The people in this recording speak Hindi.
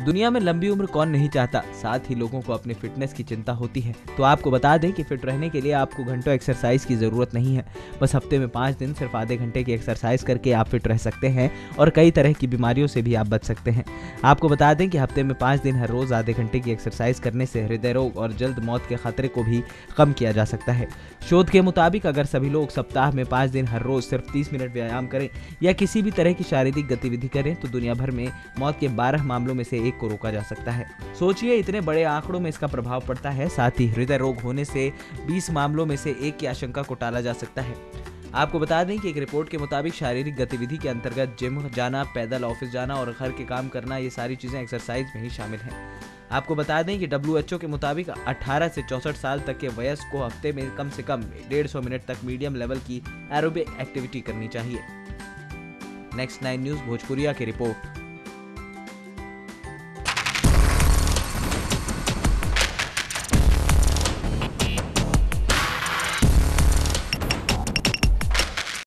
दुनिया में लंबी उम्र कौन नहीं चाहता? साथ ही लोगों को अपने फिटनेस की चिंता होती है। तो आपको बता दें कि फिट रहने के लिए आपको घंटों एक्सरसाइज की ज़रूरत नहीं है। बस हफ़्ते में पाँच दिन सिर्फ़ आधे घंटे की एक्सरसाइज करके आप फिट रह सकते हैं और कई तरह की बीमारियों से भी आप बच सकते हैं। आपको बता दें कि हफ़्ते में पाँच दिन हर रोज आधे घंटे की एक्सरसाइज करने से हृदय रोग और जल्द मौत के खतरे को भी कम किया जा सकता है। शोध के मुताबिक अगर सभी लोग सप्ताह में पाँच दिन हर रोज सिर्फ़ तीस मिनट व्यायाम करें या किसी भी तरह की शारीरिक गतिविधि करें तो दुनिया भर में मौत के बारह मामलों में से एक को रोका जा सकता है। सोचिए, इतने बड़े आंकड़ों में इसका प्रभाव पड़ता है, साथ ही हृदय रोग होने से 20 मामलों में से एक की आशंका को टाला जा सकता है। आपको बता दें कि एक रिपोर्ट के मुताबिक शारीरिक गतिविधि के अंतर्गत जिम जाना, पैदल ऑफ़िस जाना और घर के काम करना, ये सारी चीज़ें एक्सरसाइज में ही शामिल हैं। आपको बता दें कि डब्ल्यू के मुताबिक 18 से चौसठ साल तक के वयस्क को हफ़्ते में कम से कम डेढ़ सौ मिनट तक मीडियम लेवल की एरोबिक एक्टिविटी करनी चाहिए। नेक्स्ट नाइन न्यूज़ भोजपुरिया की रिपोर्ट।